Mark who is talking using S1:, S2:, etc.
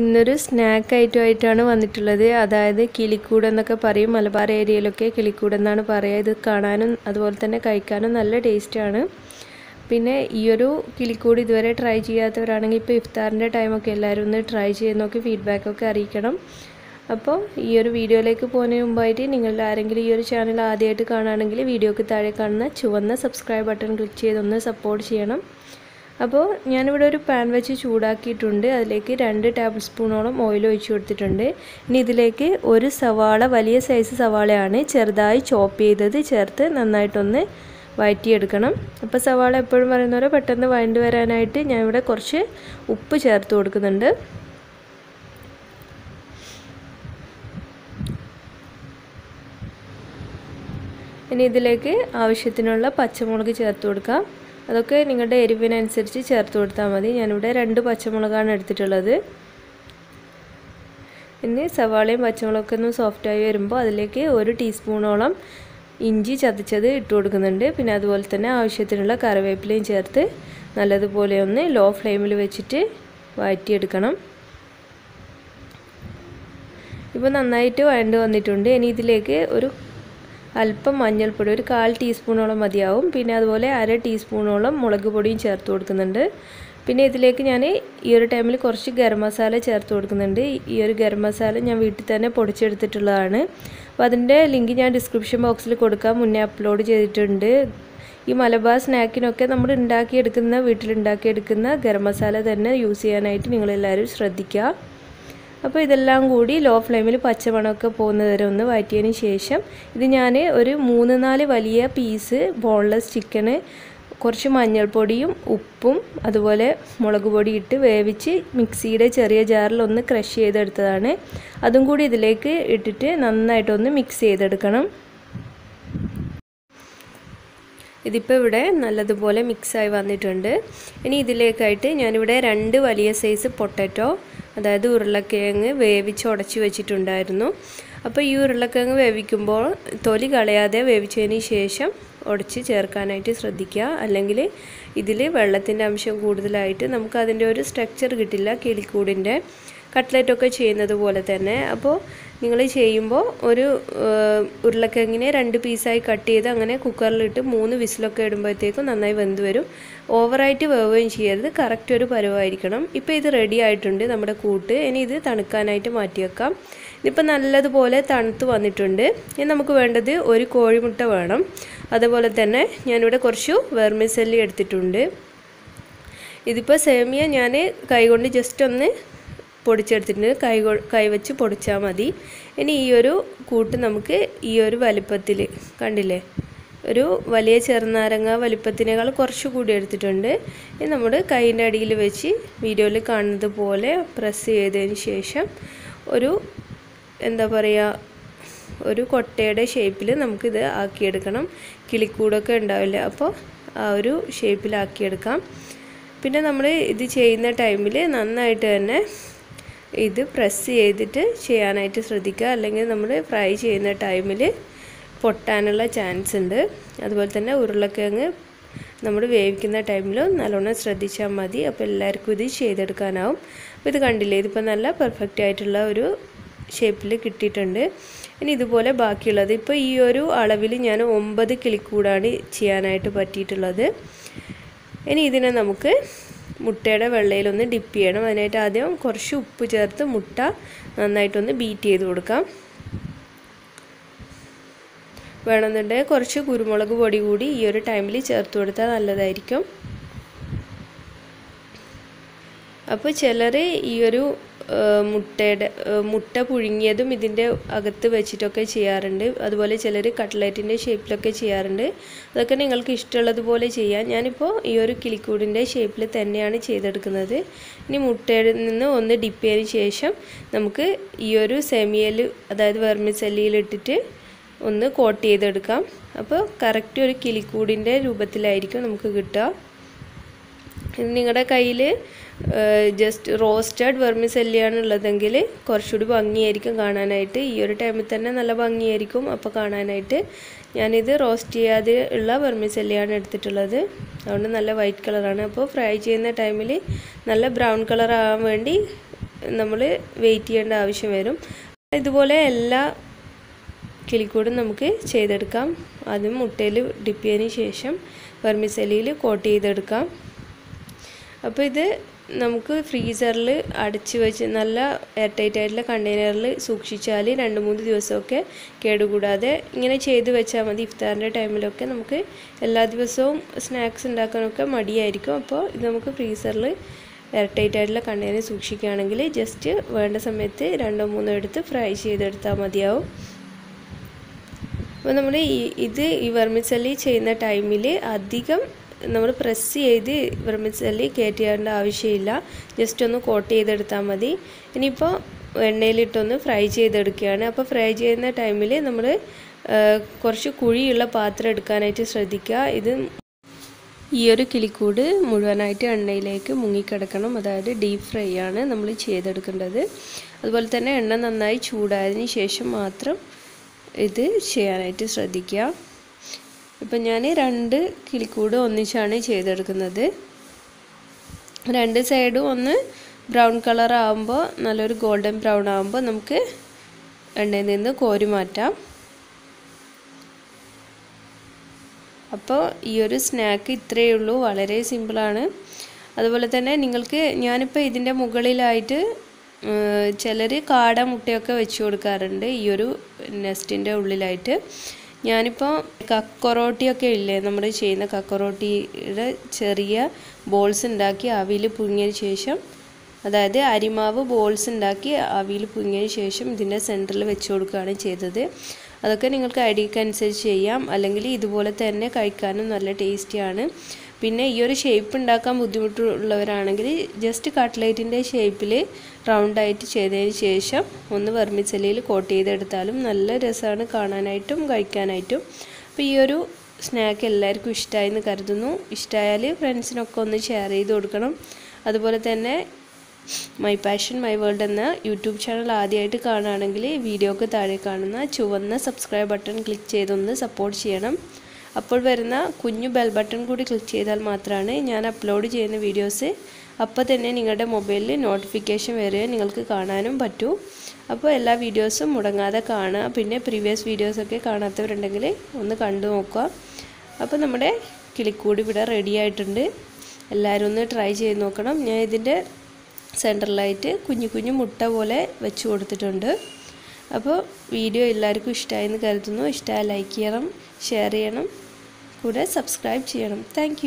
S1: ഇന്നൊരു snack item ആയിട്ടാണ് വന്നിട്ടുള്ളത്. അതായത് കിളിക്കൂട് എന്നൊക്കെ പറയും. മലബാർ ഏരിയയിലൊക്കെ കിളിക്കൂട് എന്നാണ് പറയുക ഇത് കാണാനും അതുപോലെ തന്നെ കഴിക്കാനും നല്ല ടേസ്റ്റാണ് പിന്നെ ഈയൊരു കിളിക്കൂട് ഇതുവരെ ട്രൈ ചെയ്യാത്തവരാണെങ്കിൽ ഇപ്പോൾ ഇഫ്താറിന്റെ ടൈമൊക്കെ എല്ലാവരും ഒന്ന് ട്രൈ ചെയ്ത് നോക്കി ഫീഡ്ബാക്കൊക്കെ അറിയിക്കണം. അപ്പോൾ ഈ ഒരു വീഡിയോയിലേക്ക് പോകുന്നതിന് മുമ്പായിട്ട് നിങ്ങളുടെ ആരെങ്കിലും ഈ ഒരു ചാനൽ ആദ്യമായിട്ട് കാണുകയാണെങ്കിൽ വീഡിയോക്ക് താഴെ കാണുന്ന ചുവന്ന സബ്സ്ക്രൈബ് ബട്ടൺ ക്ലിക്ക് ചെയ്തൊന്ന് സപ്പോർട്ട് ചെയ്യണം. അപ്പോൾ ഞാനിവിടെ ഒരു പാൻ വെച്ച് ചൂടാക്കിയിട്ടുണ്ട്. അതിലേക്ക് രണ്ട് ടേബിൾ സ്പൂണോളം ഓയിൽ ഒഴിച്ചു കൊടുത്തിട്ടുണ്ട്. ഇനി ഇതിലേക്ക് ഒരു സവാള വലിയ സൈസ് സവാളയാണ് ചെറുതായി ചോപ്പ് ചെയ്തത്. ചേർത്ത് നന്നായിട്ടൊന്ന് വഴറ്റിയെടുക്കണം അപ്പോൾ സവാള എപ്പോഴും പറയുന്ന പോലെ പെട്ടെന്ന് വഴണ്ട് വരാനായിട്ട് ഞാനിവിടെ കുറച്ച് ഉപ്പ് ചേർത്ത് കൊടുക്കുന്നുണ്ട്. ഇനി ഇതിലേക്ക് ആവശ്യത്തിനുള്ള പച്ചമുളക് ചേർത്ത് കൊടുക്കാം. അതൊക്കെ നിങ്ങളുടെ എരിവിനനുസരിച്ച് ചേർത്ത് കൊടുത്താൽ മതി. ഞാനിവിടെ രണ്ട് പച്ചമുളകാണ് എടുത്തിട്ടുള്ളത്. ഇനി സവാളയും പച്ചമുളകൊക്കെ ഒന്ന് സോഫ്റ്റായി വരുമ്പോൾ അതിലേക്ക് ഒരു ടീസ്പൂണോളം ഇഞ്ചി ചതച്ചത് ഇട്ട് കൊടുക്കുന്നുണ്ട്. പിന്നെ അതുപോലെ തന്നെ ആവശ്യത്തിനുള്ള കറിവേപ്പിലയും ചേർത്ത് നല്ലതുപോലെ ഒന്ന് ലോ ഫ്ലെയിമിൽ വെച്ചിട്ട് വഴറ്റിയെടുക്കണം. ഇപ്പോൾ നന്നായിട്ട് വഴണ്ട് വന്നിട്ടുണ്ട്. ഇനി ഇതിലേക്ക് ഒരു അല്പം മഞ്ഞൾപ്പൊടി ഒരു കാൽ ടീസ്പൂണോളം മതിയാവും. പിന്നെ അതുപോലെ അര ടീസ്പൂണോളം മുളക് പൊടിയും ചേർത്ത് കൊടുക്കുന്നുണ്ട്. പിന്നെ ഇതിലേക്ക് ഞാൻ ഈ ഒരു ടൈമിൽ കുറച്ച് ഗരം മസാല ചേർത്ത് കൊടുക്കുന്നുണ്ട്. ഈ ഒരു ഗരം മസാല ഞാൻ വീട്ടിൽ തന്നെ പൊടിച്ചെടുത്തിട്ടുള്ളതാണ്. അപ്പോൾ അതിന്റെ ലിങ്ക് ഞാൻ ഡിസ്ക്രിപ്ഷൻ ബോക്സിൽ കൊടുക്കാം. മുന്നേ അപ്ലോഡ് ചെയ്തിട്ടുണ്ട്. ഈ മലബാർ സ്നാക്കിനൊക്കെ നമ്മൾ ഉണ്ടാക്കിയെടുക്കുന്ന വീട്ടിലുണ്ടാക്കിയെടുക്കുന്ന ഗരം മസാല തന്നെ യൂസ് ചെയ്യാനായിട്ട് നിങ്ങളെല്ലാവരും ശ്രദ്ധിക്കുക. അപ്പോൾ ഇതെല്ലാം കൂടി ലോ ഫ്ലെയിമിൽ പച്ചമണമൊക്കെ പോകുന്നത് വരെ ഒന്ന് വഴറ്റിയതിന് ശേഷം ഇത് ഞാൻ ഒരു മൂന്ന് നാല് വലിയ പീസ് ബോൺലെസ് ചിക്കന് കുറച്ച് മഞ്ഞൾപ്പൊടിയും ഉപ്പും അതുപോലെ മുളക് പൊടി ഇട്ട് വേവിച്ച് മിക്സിയുടെ ചെറിയ ജാറിൽ ഒന്ന് ക്രഷ് ചെയ്തെടുത്തതാണ്. അതും കൂടി ഇതിലേക്ക് ഇട്ടിട്ട് നന്നായിട്ടൊന്ന് മിക്സ് ചെയ്തെടുക്കണം. ഇതിപ്പോൾ ഇവിടെ നല്ലതുപോലെ മിക്സായി വന്നിട്ടുണ്ട്. ഇനി ഇതിലേക്കായിട്ട് ഞാനിവിടെ രണ്ട് വലിയ സൈസ് പൊട്ടറ്റോ അതായത് ഉരുളക്കിഴങ്ങ് വേവിച്ച് ഉടച്ച് വെച്ചിട്ടുണ്ടായിരുന്നു. അപ്പോൾ ഈ ഉരുളക്കിഴങ്ങ് വേവിക്കുമ്പോൾ തൊലി കളയാതെ വേവിച്ചതിന് ശേഷം ഉടച്ച് ചേർക്കാനായിട്ട് ശ്രദ്ധിക്കുക. അല്ലെങ്കിൽ ഇതിൽ വെള്ളത്തിന്റെ അംശം കൂടുതലായിട്ട് നമുക്ക് അതിന്റെ ഒരു സ്ട്രക്ചർ കിട്ടില്ല. കിളിക്കൂടിന്റെ കട്ട്ലറ്റൊക്കെ ചെയ്യുന്നത് പോലെ തന്നെ. അപ്പോൾ നിങ്ങൾ ചെയ്യുമ്പോൾ ഒരു ഉരുളക്കിഴങ്ങിനെ രണ്ട് പീസായി കട്ട് ചെയ്ത് അങ്ങനെ കുക്കറിലിട്ട് മൂന്ന് വിസിലൊക്കെ ഇടുമ്പോഴത്തേക്കും നന്നായി വെന്ത് വരും. ഓവറായിട്ട് വേവുകയും ചെയ്യരുത്. കറക്റ്റ് ഒരു പരുവായിരിക്കണം. ഇപ്പോൾ ഇത് റെഡി ആയിട്ടുണ്ട് നമ്മുടെ കൂട്ട്. ഇനി ഇത് തണുക്കാനായിട്ട് മാറ്റി വെക്കാം. ഇതിപ്പോൾ നല്ലതുപോലെ തണുത്ത് വന്നിട്ടുണ്ട്. ഇനി നമുക്ക് വേണ്ടത് ഒരു കോഴിമുട്ട വേണം. അതുപോലെ തന്നെ ഞാനിവിടെ കുറച്ച് വെർമിസെല്ലി എടുത്തിട്ടുണ്ട്. ഇതിപ്പോൾ സേമിയ ഞാൻ കൈകൊണ്ട് ജസ്റ്റ് ഒന്ന് പൊടിച്ചെടുത്തിട്ടുണ്ട്. കൈ കൈ വെച്ച് പൊടിച്ചാൽ മതി. ഇനി ഈ ഒരു കൂട്ട് നമുക്ക് ഈ ഒരു വലിപ്പത്തിൽ കണ്ടില്ലേ? ഒരു വലിയ ചെറുനാരങ്ങ വലിപ്പത്തിനേക്കാൾ കുറച്ച് കൂടി എടുത്തിട്ടുണ്ട്. ഇനി നമ്മൾ കൈയിന്റെ അടിയിൽ വെച്ച് വീഡിയോയിൽ കാണുന്നത് പോലെ പ്രസ് ചെയ്തതിന് ശേഷം ഒരു എന്താ പറയുക ഒരു കൊട്ടയുടെ ഷേപ്പിൽ നമുക്കിത് ആക്കിയെടുക്കണം. കിളിക്കൂടൊക്കെ ഉണ്ടാവില്ല? അപ്പോൾ ആ ഒരു ഷേപ്പിലാക്കിയെടുക്കാം പിന്നെ നമ്മൾ ഇത് ചെയ്യുന്ന ടൈമിൽ നന്നായിട്ട് തന്നെ ഇത് പ്രസ് ചെയ്തിട്ട് ചെയ്യാനായിട്ട് ശ്രദ്ധിക്കുക. അല്ലെങ്കിൽ നമ്മൾ ഫ്രൈ ചെയ്യുന്ന ടൈമിൽ പൊട്ടാനുള്ള ചാൻസ് ഉണ്ട്. അതുപോലെ തന്നെ ഉരുളക്കിഴങ്ങ് നമ്മൾ വേവിക്കുന്ന ടൈമിൽ നല്ലോണം ശ്രദ്ധിച്ചാൽ മതി. അപ്പോൾ എല്ലാവർക്കും ഇത് ചെയ്തെടുക്കാനാവും. അപ്പോൾ ഇത് കണ്ടില്ലേ? ഇതിപ്പോൾ നല്ല പെർഫെക്റ്റ് ആയിട്ടുള്ള ഒരു ഷേപ്പിൽ കിട്ടിയിട്ടുണ്ട്. ഇനി ഇതുപോലെ ബാക്കിയുള്ളത്. ഇപ്പോൾ ഈ ഒരു അളവിൽ ഞാൻ ഒമ്പത് കിളിക്കൂടാണ് ചെയ്യാനായിട്ട് പറ്റിയിട്ടുള്ളത്. ഇനി ഇതിനെ നമുക്ക് മുട്ടയുടെ വെള്ളയിലൊന്ന് ഡിപ്പ് ചെയ്യണം. അതിനായിട്ട് ആദ്യം കുറച്ച് ഉപ്പ് ചേർത്ത് മുട്ട നന്നായിട്ടൊന്ന് ബീറ്റ് ചെയ്ത് കൊടുക്കാം. വേണമെന്നുണ്ടെങ്കിൽ കുറച്ച് കുരുമുളക് പൊടി കൂടി ഈ ഒരു ടൈമിൽ ചേർത്ത് കൊടുത്താൽ നല്ലതായിരിക്കും. അപ്പോൾ ചിലർ ഈ ഒരു മുട്ടയുടെ മുട്ട പുഴുങ്ങിയതും ഇതിന്റെ അകത്ത് വെച്ചിട്ടൊക്കെ ചെയ്യാറുണ്ട്. അതുപോലെ ചിലർ കട്ട്ലറ്റിന്റെ ഷേപ്പിലൊക്കെ ചെയ്യാറുണ്ട്. അതൊക്കെ നിങ്ങൾക്ക് ഇഷ്ടമുള്ളതുപോലെ ചെയ്യാം. ഞാനിപ്പോൾ ഈ ഒരു കിളിക്കൂടിന്റെ ഷേപ്പിൽ തന്നെയാണ് ചെയ്തെടുക്കുന്നത്. ഇനി മുട്ടയിൽ നിന്ന് ഒന്ന് ഡിപ്പ് ചെയ്തതിന് ശേഷം നമുക്ക് ഈ ഒരു സെമിയൽ അതായത് വെർമിസെല്ലിയിലിട്ടിട്ട് ഒന്ന് കോട്ട് ചെയ്തെടുക്കാം. അപ്പോൾ കറക്റ്റ് ഒരു കിളിക്കൂടിന്റെ രൂപത്തിലായിരിക്കും നമുക്ക് കിട്ടുക. നിങ്ങളുടെ കയ്യിൽ ജസ്റ്റ് റോസ്റ്റഡ് വെർമിസെല്ലിയാണ് ഉള്ളതെങ്കിൽ കുറച്ചുകൂടി ഭംഗിയായിരിക്കും കാണാനായിട്ട്. ഈ ഒരു ടൈമിൽ തന്നെ നല്ല ഭംഗിയായിരിക്കും അപ്പോൾ കാണാനായിട്ട്. ഞാനിത് റോസ്റ്റ് ചെയ്യാതെ ഉള്ള വെർമിസെല്ലിയാണ് എടുത്തിട്ടുള്ളത്. അതുകൊണ്ട് നല്ല വൈറ്റ് കളറാണ് അപ്പോൾ ഫ്രൈ ചെയ്യുന്ന ടൈമിൽ നല്ല ബ്രൗൺ കളർ ആവാൻ വേണ്ടി നമ്മൾ വെയിറ്റ് ചെയ്യേണ്ട ആവശ്യം വരും. ഇതുപോലെ എല്ലാ കിളിക്കൂടും നമുക്ക് ചെയ്തെടുക്കാം. ആദ്യം മുട്ടയിൽ ഡിപ്പ് ചെയ്തതിന് ശേഷം വെർമിസെല്ലിയിൽ കോട്ട് ചെയ്തെടുക്കാം. അപ്പോൾ ഇത് നമുക്ക് ഫ്രീസറിൽ അടച്ച് വെച്ച് നല്ല എയർ ടൈറ്റ് ആയിട്ടുള്ള കണ്ടെയ്നറിൽ സൂക്ഷിച്ചാൽ രണ്ട് മൂന്ന് ദിവസമൊക്കെ കേടുകൂടാതെ ഇങ്ങനെ ചെയ്ത് വെച്ചാൽ മതി. ഇഫ്താറിന്റെ ടൈമിലൊക്കെ നമുക്ക് എല്ലാ ദിവസവും സ്നാക്സ് ഉണ്ടാക്കാനൊക്കെ മടിയായിരിക്കും. അപ്പോൾ ഇത് നമുക്ക് ഫ്രീസറിൽ എയർ ടൈറ്റ് ആയിട്ടുള്ള കണ്ടെയ്നർ സൂക്ഷിക്കുകയാണെങ്കിൽ ജസ്റ്റ് വേണ്ട സമയത്ത് രണ്ടോ മൂന്നോ എടുത്ത് ഫ്രൈ ചെയ്തെടുത്താൽ മതിയാവും. അപ്പോൾ നമ്മൾ ഇത് ഈ വെർമിസല്ലി ചെയ്യുന്ന ടൈമിൽ അധികം നമ്മൾ പ്രസ് ചെയ്ത് വിർമിച്ചല്ലി കയറ്റി ചെയ്യേണ്ട ആവശ്യമില്ല. ജസ്റ്റ് ഒന്ന് കോട്ട് ചെയ്തെടുത്താൽ മതി. ഇനിയിപ്പോൾ എണ്ണയിലിട്ടൊന്ന് ഫ്രൈ ചെയ്തെടുക്കുകയാണ്. അപ്പോൾ ഫ്രൈ ചെയ്യുന്ന ടൈമിൽ നമ്മൾ കുറച്ച് കുഴിയുള്ള പാത്രം എടുക്കാനായിട്ട് ശ്രദ്ധിക്കുക. ഇത് ഈ ഒരു കിളിക്കൂട് മുഴുവനായിട്ട് എണ്ണയിലേക്ക് മുങ്ങിക്കിടക്കണം. അതായത് ഡീപ്പ് ഫ്രൈ ആണ് നമ്മൾ ചെയ്തെടുക്കേണ്ടത്. അതുപോലെ തന്നെ എണ്ണ നന്നായി ചൂടായതിന് ശേഷം മാത്രം ഇത് ചെയ്യാനായിട്ട് ശ്രദ്ധിക്കുക. ഇപ്പം ഞാൻ രണ്ട് കിളിക്കൂട് ഒന്നിച്ചാണ് ചെയ്തെടുക്കുന്നത്. രണ്ട് സൈഡും ഒന്ന് ബ്രൗൺ കളർ ആകുമ്പോൾ നല്ലൊരു ഗോൾഡൻ ബ്രൗൺ ആകുമ്പോൾ നമുക്ക് എണ്ണയിൽ നിന്ന് കോരി മാറ്റാം. അപ്പോൾ ഈ ഒരു സ്നാക്ക് ഇത്രയേ ഉള്ളൂ. വളരെ സിമ്പിളാണ് അതുപോലെ തന്നെ നിങ്ങൾക്ക് ഞാനിപ്പോൾ ഇതിന്റെ മുകളിലായിട്ട് ചിലർ കാട മുട്ടയൊക്കെ വെച്ച് കൊടുക്കാറുണ്ട് ഈ ഒരു നെസ്റ്റിന്റെ ഉള്ളിലായിട്ട്. ഞാനിപ്പോൾ കക്കൊറോട്ടിയൊക്കെ ഇല്ലേ? നമ്മൾ ചെയ്യുന്ന കക്കൊറോട്ടിയുടെ ചെറിയ ബോൾസ് ഉണ്ടാക്കി ആവിയിൽ പുങ്ങിയതിന് ശേഷം അതായത് അരിമാവ് ബോൾസ് ഉണ്ടാക്കി ആവിയിൽ പുങ്ങിയതിന് ശേഷം ഇതിന്റെ സെന്ററിൽ വെച്ച് കൊടുക്കുകയാണ് ചെയ്തത്. അതൊക്കെ നിങ്ങൾക്ക് ഐഡിയക്കനുസരിച്ച് ചെയ്യാം. അല്ലെങ്കിൽ ഇതുപോലെ തന്നെ കഴിക്കാനും നല്ല ടേസ്റ്റിയാണ് പിന്നെ ഈ ഒരു ഷേപ്പ് ഉണ്ടാക്കാൻ ബുദ്ധിമുട്ടുള്ളവരാണെങ്കിൽ ജസ്റ്റ് കട്ട്ലേറ്റിന്റെ ഷേപ്പിൽ റൗണ്ടായിട്ട് ചെയ്തതിന് ശേഷം ഒന്ന് വെർമിച്ചലയിൽ കോട്ട് ചെയ്തെടുത്താലും നല്ല രസമാണ് കാണാനായിട്ടും കഴിക്കാനായിട്ടും. അപ്പോൾ ഈ ഒരു സ്നാക്ക് എല്ലാവർക്കും ഇഷ്ടമായി എന്ന് കരുതുന്നു. ഇഷ്ടമായാൽ ഫ്രണ്ട്സിനൊക്കെ ഒന്ന് ഷെയർ ചെയ്ത് കൊടുക്കണം. അതുപോലെ തന്നെ മൈ പാഷൻ മൈ വേൾഡ് എന്ന യൂട്യൂബ് ചാനൽ ആദ്യമായിട്ട് കാണുകയാണെങ്കിൽ വീഡിയോക്ക് താഴെ കാണുന്ന ചുവന്ന സബ്സ്ക്രൈബ് ബട്ടൺ ക്ലിക്ക് ചെയ്തൊന്ന് സപ്പോർട്ട് ചെയ്യണം. അപ്പോൾ വരുന്ന കുഞ്ഞു ബെൽ ബട്ടൺ കൂടി ക്ലിക്ക് ചെയ്താൽ മാത്രമാണ് ഞാൻ അപ്ലോഡ് ചെയ്യുന്ന വീഡിയോസ് അപ്പോൾ തന്നെ നിങ്ങളുടെ മൊബൈലിൽ നോട്ടിഫിക്കേഷൻ വരെ നിങ്ങൾക്ക് കാണാനും പറ്റൂ. അപ്പോൾ എല്ലാ വീഡിയോസും മുടങ്ങാതെ കാണുക. പിന്നെ പ്രീവിയസ് വീഡിയോസൊക്കെ കാണാത്തവരുണ്ടെങ്കിൽ ഒന്ന് കണ്ടു നോക്കുക. അപ്പോൾ നമ്മുടെ കിളിക്കൂടി ഇവിടെ റെഡി ആയിട്ടുണ്ട്. എല്ലാവരും ഒന്ന് ട്രൈ ചെയ്ത് നോക്കണം. ഞാൻ ഇതിന്റെ സെന്ററിലായിട്ട് കുഞ്ഞു കുഞ്ഞു മുട്ട പോലെ വെച്ച് കൊടുത്തിട്ടുണ്ട്. അപ്പോൾ വീഡിയോ എല്ലാവർക്കും ഇഷ്ടമായെന്ന് കരുതുന്നു. ഇഷ്ടമായ ലൈക്ക് ചെയ്യണം ഷെയർ ചെയ്യണം കൂടെ സബ്സ്ക്രൈബ് ചെയ്യണം. താങ്ക്